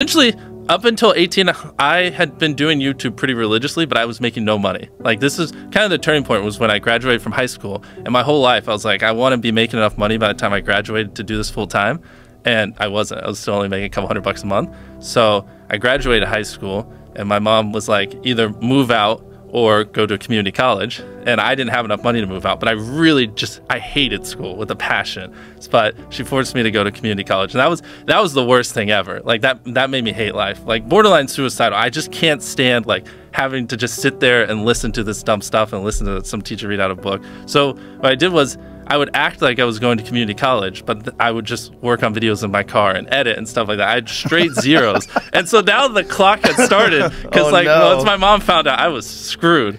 Essentially, up until 18, I had been doing YouTube pretty religiously, but I was making no money. Like this is kind of the turning point was when I graduated from high school. And my whole life, I was like, I want to be making enough money by the time I graduated to do this full time. And I wasn't. I was still only making a couple hundred bucks a month. So I graduated high school, and my mom was like, either move out or go to a community college. And I didn't have enough money to move out, but I really just I hated school with a passion. But she forced me to go to community college, and that was that was the worst thing ever. Like that that made me hate life. Like borderline suicidal. I just can't stand like having to just sit there and listen to this dumb stuff and listen to some teacher read out a book. So what I did was I would act like I was going to community college, but I would just work on videos in my car and edit and stuff like that. I had straight zeros. and so now the clock had started because, Oh, like, no. once my mom found out, I was screwed.